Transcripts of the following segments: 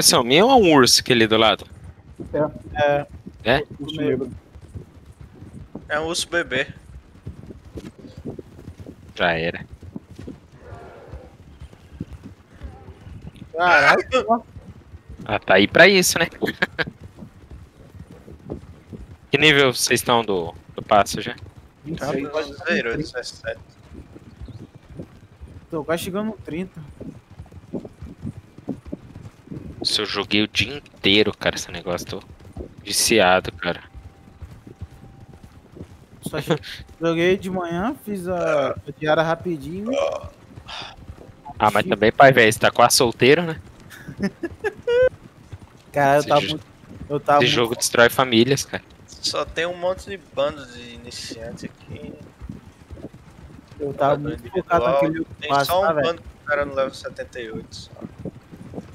impressão minha ou é um urso aquele do lado? É. É? Urso negro. É um urso bebê. Já era. Caralho, Ah, tá aí pra isso, né? que nível vocês estão do, do passo já? 26. Rapaz, zerou 17. Tô quase chegando no 30. Se eu joguei o dia inteiro, cara, esse negócio, tô viciado, cara. Joguei de manhã, fiz a, a diária rapidinho. Ah, mas também, pai, velho, você tá quase solteiro, né? Cara, eu Esse tava muito. Eu tava Esse muito jogo destrói famílias, cara. Só tem um monte de bandos de iniciantes aqui. Eu tava muito focado naquele Tem só um tá, bando com cara no level 78 só.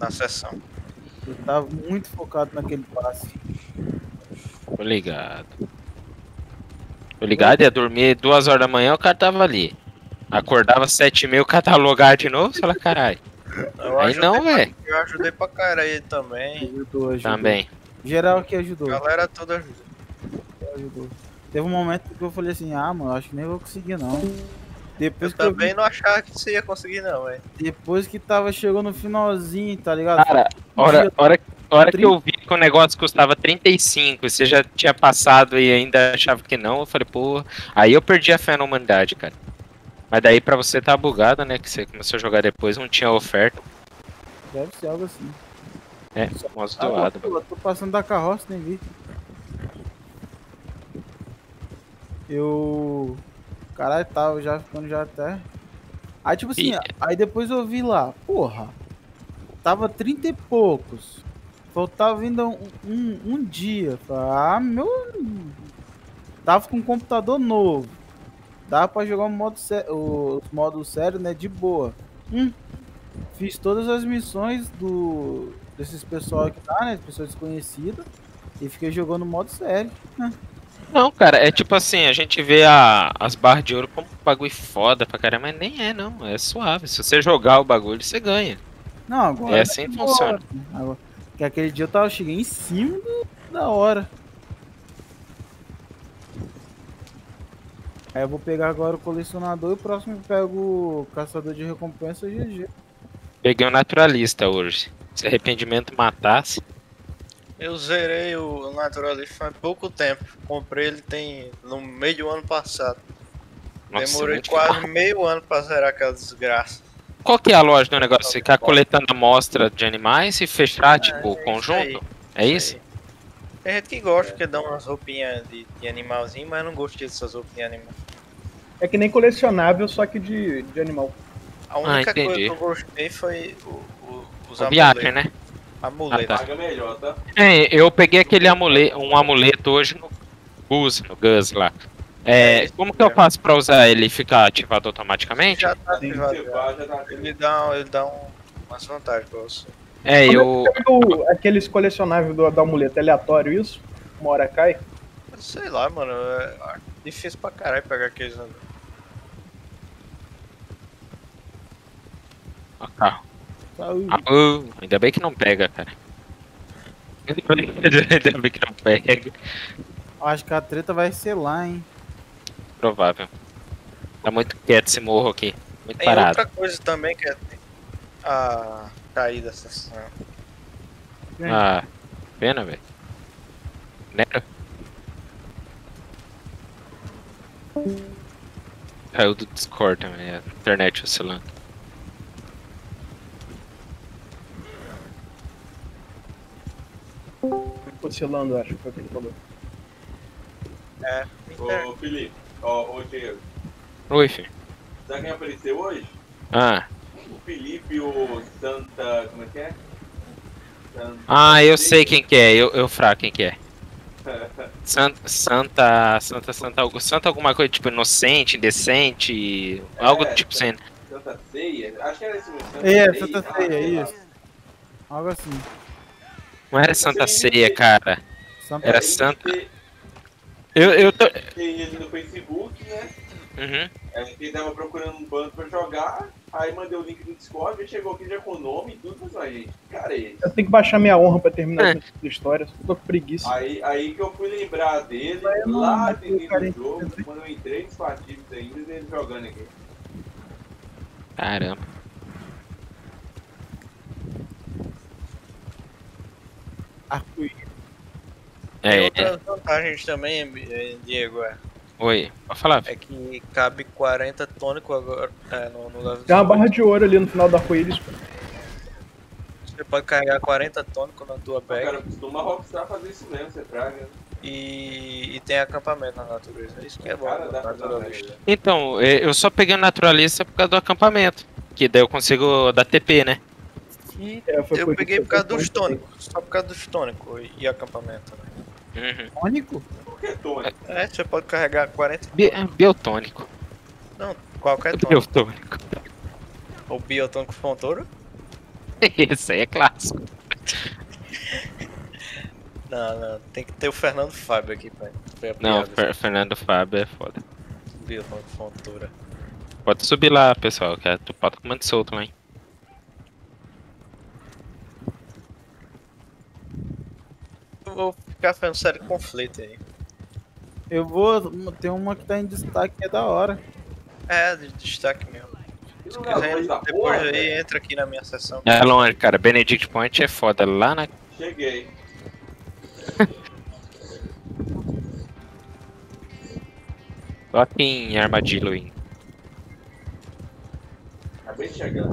Na sessão. Eu tava muito focado naquele passe. Tô ligado. Tô ligado, ia dormir duas horas da manhã, o cara tava ali. Acordava sete e meia, o cara tava logado de novo, você fala, caralho. Eu Aí ajudei não, pra- velho. Eu ajudei pra cara aí também. Ajudou, ajudou. Também. Geral aqui ajudou, A galera toda ajuda. ajudou. Teve um momento que eu falei assim, ah, mano, acho que nem vou conseguir não. Depois Eu que eu também vi, não achava que você ia conseguir não, velho. depois que tava chegando no finalzinho, tá ligado? Cara, hora, hora, hora que eu vi que o negócio custava 35, você já tinha passado e ainda achava que não, eu falei, pô. Aí eu perdi a fé na humanidade, cara. Mas daí pra você tá bugado, né? Que você começou a jogar depois, não tinha oferta. Deve ser algo assim. É, mouse Ah, doado. eu tô passando da carroça, nem vi. Eu. Caralho, tava já ficando já até. Aí tipo assim, Ih. aí depois eu vi lá, porra. Tava 30 e poucos. Faltava ainda um, um, um dia. Ah, meu. Tava com um computador novo. Dava pra jogar o modo o modo sério, né? De boa. Hum. Fiz todas as missões do desses pessoal que tá, né? Pessoas desconhecidas. E fiquei jogando modo sério. Não, cara, é tipo assim, a gente vê a- as barras de ouro como um bagulho foda pra caramba, mas nem é, não. É suave. Se você jogar o bagulho, você ganha. Não, agora. É assim que funciona. Agora, que aquele dia eu tava cheguei em cima do- da hora. Aí eu vou pegar agora o colecionador e o próximo eu pego o caçador de recompensa GG. Peguei um naturalista hoje. Se arrependimento matasse. Eu zerei o Naturalist faz pouco tempo. Comprei ele tem no meio do ano passado. Nossa, Demorei quase meio ano pra zerar aquela desgraça. Qual que é a loja do negócio? Ficar coletando amostra de animais e fechar, tipo, é o isso conjunto? aí, É isso? Tem gente que gosta, que dá umas roupinhas de, de animalzinho, mas eu não gostei dessas roupinhas de animal. É que nem colecionável, só que de, de animal. A única coisa entendi. que eu gostei foi o, o, os O viagem, né? Amuletos. Ah, tá. Melhor, tá? É, eu peguei aquele amuleto, um amuleto hoje no Gus, no Gus lá. É, como que eu faço pra usar ele e ficar ativado automaticamente? Já tá ativado. Tá Ele dá, ele dá um, umas vantagens pra você. É, eu. O- aqueles colecionáveis do, amuleto, é aleatório isso? Uma hora cai? Sei lá, mano. É difícil pra caralho pegar aqueles. Ó, carro. Saúde. Ah, uh, ainda bem que não pega, cara. ainda bem que não pega. Acho que a treta vai ser lá, hein? Provável. Tá muito quieto esse morro aqui. Muito Tem parado. outra coisa também que é a caída da sessão. Ah, pena, velho. Nero. Caiu do Discord também, a internet oscilando. Oscilando, acho que foi o que ele falou. É. Ô, Felipe, ó, ô, Diego. Oi, filho. Sabe quem apareceu hoje? Ah, O Felipe o Santa. Como é que é? Santa- ah, eu sei quem que é, eu, eu fraco quem que é. Santa, Santa, Santa, Santa, Santa alguma coisa tipo inocente, indecente, algo É, tipo assim. Santa Ceia? Acho que era esse mesmo. Santa É, Ceia, Santa Ceia, lá. isso. Algo assim. Não era Santa Ceia, cara. Santa Era Santa. Eu, eu tô. tem ele no Facebook, né? Uhum. A gente tava procurando um bando pra jogar, aí mandei o link do Discord, ele chegou aqui já com o nome e tudo, mas aí, cara, é. Eu tenho que baixar minha honra pra terminar É. essa história. Tô com preguiça. Aí, aí que eu fui lembrar dele, Mas eu não lá dentro cara, do jogo, quando eu entrei nos partidos ainda, ele jogando aqui. Caramba. Arco-íris. Tem É, outras vantagens também, eh, Diego, é, oi, pode falar. é que cabe 40 tônico agora é, no, no level Tem uma 18. barra de ouro ali no final do arco-íris. Você pode carregar 40 tônico na tua O cara bag costuma Rockstar fazer isso mesmo, você traga. e, e tem acampamento na natureza. Isso que é bom, Cara, naturalista. Então, é, eu só peguei o naturalista por causa do acampamento. Que daí eu consigo dar TP, né? E É, eu peguei por causa dos tônicos, só por causa dos tônicos e acampamento. né? Uhum. Tônico? Por que Tony? É, você pode carregar 40 Bi- biotônico. Não, qualquer tônico. Biotônico. O biotônico Fontouro? Esse aí é clássico. Não, não, tem que ter o Fernando Fábio aqui pra ver a Não. Fer- Fernando Fábio é foda. Biotônico Fontoura. Pode subir lá, pessoal, que é tu pode comando solto lá, hein? Eu vou ficar fazendo sério conflito aí. Eu vou. Tem uma que tá em destaque que é da hora. É, de destaque mesmo. Se quiser, depois porra, aí velho. entra aqui na minha sessão. É longe, cara. Benedict Point é foda. Lá na. Cheguei. Lá tem armadilho. Acabei de chegar.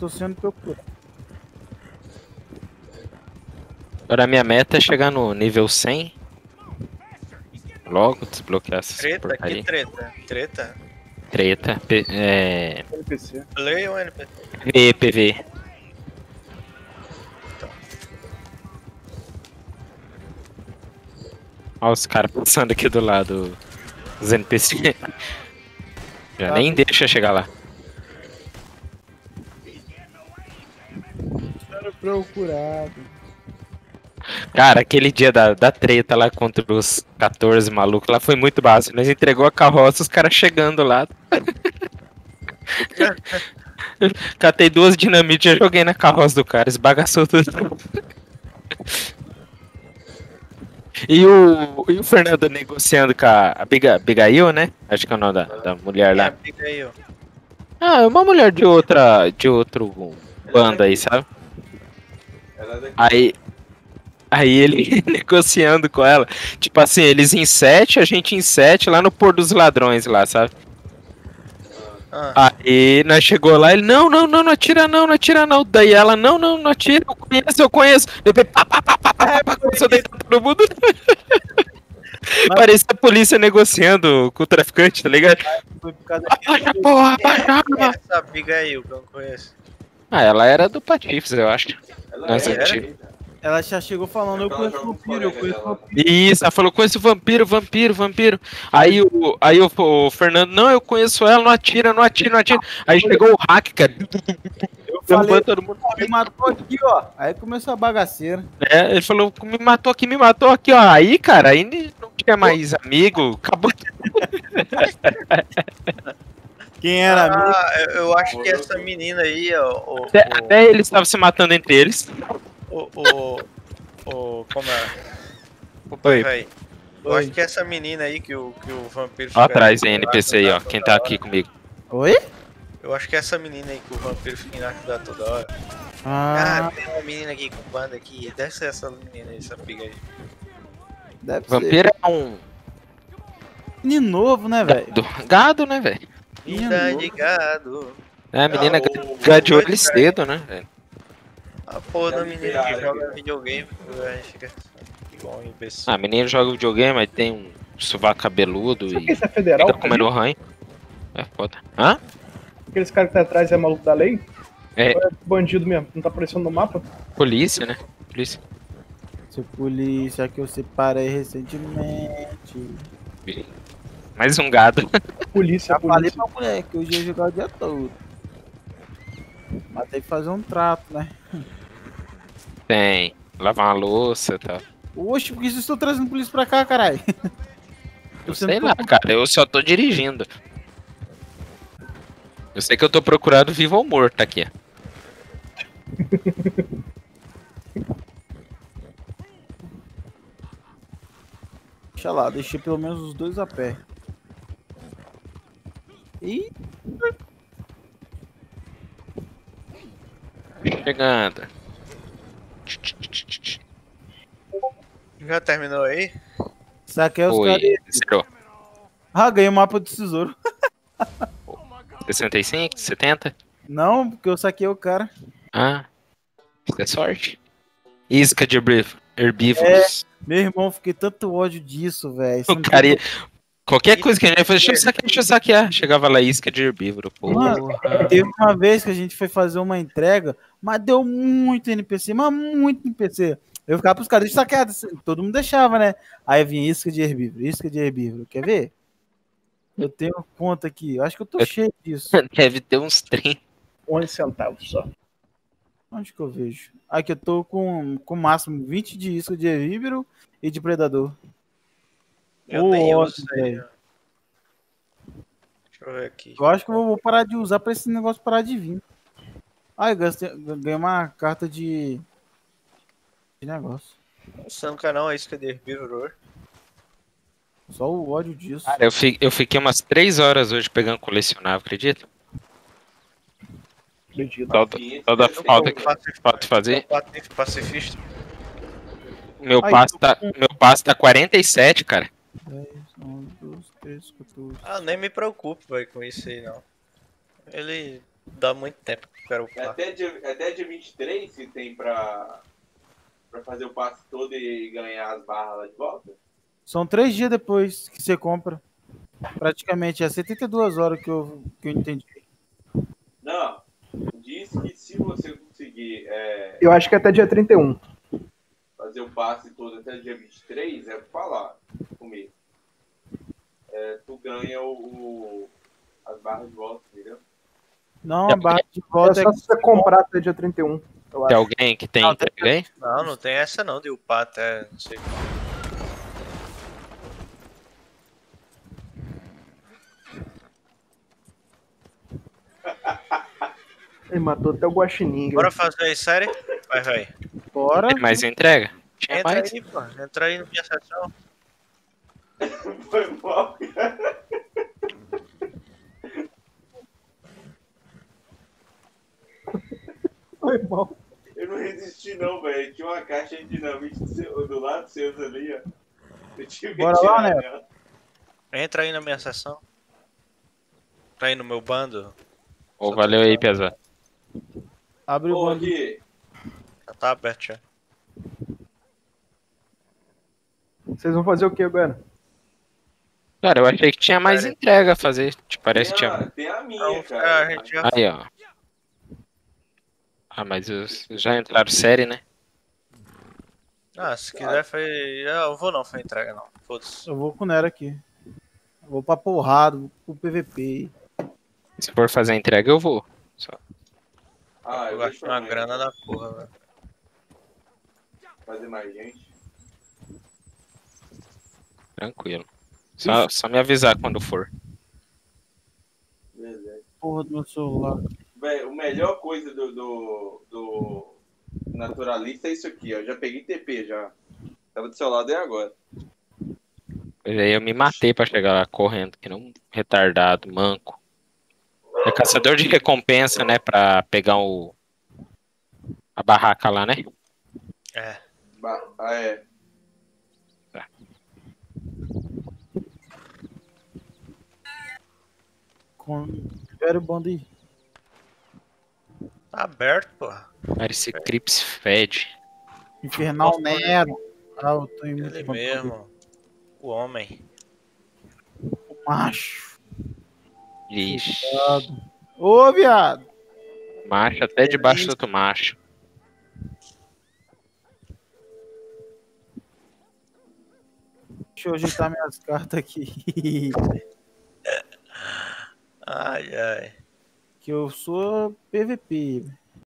Tô sendo procurado. Agora a minha meta é chegar no nível 100. Logo desbloquear essas Treta? Que porcaria. treta? Treta? Treta. P- é. NPC. Play ou NPC? PV, PV. Olha os caras passando aqui do lado dos NPC. Já Tá. nem deixa chegar lá. Sendo procurado. Cara, aquele dia da, da treta lá contra os 14 malucos lá foi muito básico. Nós entregou a carroça, os caras chegando lá. Catei duas dinamites e joguei na carroça do cara, esbagaçou tudo. E o, e o Fernando negociando com a Abiga- Abigail, né? Acho que é o nome da, da mulher É, lá. ó. Ah, é uma mulher de outra. de outro banda aí, sabe? É. Aí. Aí ele negociando com ela. Tipo assim, eles em sete, a gente em sete, lá no Pôr dos Ladrões lá, sabe? Ah, Aí nós chegou lá, ele, não, não, não, não atira não, não atira não. Daí ela, não, não, não atira, eu conheço, eu conheço. Depois, pá, pá, pá, pá, pá, pá, pá, começou a deitar todo mundo. Parecia a polícia negociando com o traficante, tá ligado? Abaixa, porra, abaixa. é essa Abigail que eu não conheço? Ah, ela era do Patifes, eu acho. Ela Nossa, tio. Ela já chegou falando, eu conheço vampiro, eu conheço dela. vampiro. Isso, ela falou, conheço vampiro, vampiro, vampiro. Aí o, aí o, o Fernando, não, eu conheço ela, não atira, não atira, não atira. Aí chegou o hack, cara. Eu falei, todo mundo. me matou aqui, ó. Aí começou a bagaceira. É, ele falou, me matou aqui, me matou aqui, ó. Aí, cara, aí não tinha mais amigo, acabou. Quem era? Ah, eu, eu acho que essa menina aí, ó. O, Até, até eles estavam se matando entre eles. o, o, o, o como é? O Oi. véi. Eu Oi. acho que essa menina aí que o, que o vampiro Ó fica atrás aí, inacordado NPC aí, ó. Quem tá hora. aqui comigo. Oi? Eu acho que essa menina aí que o vampiro fica inacordado toda hora. Ah, Ah, tem uma menina aqui com banda aqui. Deve ser essa menina aí, essa piga aí. deve ser. Vampiro é um Menino novo, né, velho? gado, gado né, velho? Vida de gado. É, a menina Ah, o- olho doido, cedo, né? A porra da menina que joga cara? videogame, fica igual um imbecil. Ah, a menina joga videogame, aí tem um sovaco cabeludo e isso é federal? fica comendo ranho. É foda. Hã? Aqueles caras que tá atrás é maluco da lei? É. É bandido mesmo? Não tá aparecendo no mapa? Polícia, né? Polícia. Seu polícia que eu separei recentemente. Mais um gado. Polícia, Já falei polícia. pra mulher que hoje ia jogar o dia todo. Mas tem que fazer um trato, né? Tem. Lavar uma louça e tal. Oxe, por que vocês estão trazendo polícia pra cá, caralho? Eu sei lá, cara. Eu só tô dirigindo. Eu sei que eu tô procurando vivo ou morto aqui. Deixa lá, deixei pelo menos os dois a pé. Ih, Chegando. Já terminou aí? saquei os Oi. caras. Ah, ganhei o mapa do tesouro. 65, 70? Não, porque eu saquei o cara. Ah. Isso é sorte. Isca de herbí- herbívoros. Meu irmão, fiquei tanto ódio disso, velho. O cara ia... Qualquer coisa que a gente ia fazer, deixa eu saquear, deixa eu saquear. Chegava lá, isca de herbívoro, porra. Teve uma vez que a gente foi fazer uma entrega, mas deu muito NPC, mas muito NPC. Eu ficava pros caras, deixa eu saquear, todo mundo deixava, né? Aí vinha isca de herbívoro, isca de herbívoro. Quer ver? Eu tenho conta aqui, eu acho que eu tô Eu- cheio disso. Deve ter uns 30. 11 centavos só. Onde que eu vejo? Aqui eu tô com, com máximo 20 de isca de herbívoro e de predador. Eu Ô, nem ótimo, uso. Deixa eu ver aqui. Eu acho que eu vou parar de usar pra esse negócio parar de vir. Ah, eu gastei- ganhei uma carta de. de negócio. Você não quer não a isca de herbívoro? Só o ódio disso. Cara, eu, fi- eu fiquei umas 3 horas hoje pegando colecionável, acredita? Acredito. Toda, 500, toda falta que falta fazer. Pacif- Pacifista. Meu passo tá, meu passo tá 47, cara. 10, 11, 12, 13, 14. Ah, nem me preocupo, velho, com isso aí, não. Ele dá muito tempo que eu quero upar. Até dia, até dia 23 que tem pra, pra fazer o passe todo e ganhar as barras lá de volta. São três dias depois que você compra. Praticamente é 72 horas que eu, que eu entendi. Não, diz que se você conseguir é, Eu acho que até dia 31. fazer o passe todo até dia 23, é falar comigo. É, tu ganha o, o- as barras de volta, entendeu? Não, a barra de volta É é. só se você comprar até dia 31. Eu Tem acho. alguém que tem Não, entrega aí? Não, não tem essa não de upar até, não sei. Ele matou até o guaxinim. Bora fazer aí, sério? Vai, vai. Bora. Tem mais entrega? Tinha Entra mais? aí, pô. Entra aí na minha sessão. Foi mal. Mal. Eu não resisti não, velho. Tinha uma caixa de dinamite do, seu- do lado seus ali, ó. Eu tive que Bora lá, tirar né? Entra aí na minha sessão. Tá aí no meu bando. Ô, valeu aí, Piazza. Abre o bando. aqui, Já tá aberto já. Vocês vão fazer o que agora? Cara, eu achei que tinha mais entrega a fazer. Te parece que tem, tinha. a, tem a minha, cara. a gente já Aí, ó. Ah, mas os- já entraram série, né? Ah, se quiser foi. Eu vou não, foi entrega não. Foda-se. Eu vou com o Nero aqui. Eu vou pra porrada, vou pro PVP. Se for fazer a entrega, eu vou. Ah, Eu eu gasto deixo uma grana da porra, velho. Fazer mais gente. Tranquilo. Só, só me avisar quando for. Beleza. Porra do meu celular. Véi, o melhor coisa do, do, do naturalista é isso aqui, ó. Já peguei TP já. Tava do seu lado aí agora. Pois aí eu me matei pra chegar lá correndo, que não um retardado, manco. É caçador de recompensa, né? Pra pegar o. A barraca lá, né? É. Ba- Ah, é. Com... Libera o bando aí. Tá aberto, porra. Cara, esse Crips fede. Infernal Nero. Ah, eu tô em Ele mesmo. O homem. Macho. Ixi. Ô, viado. Macho até debaixo do outro macho. Deixa eu ajeitar minhas cartas aqui. Ai, ai. Que eu sou PVP.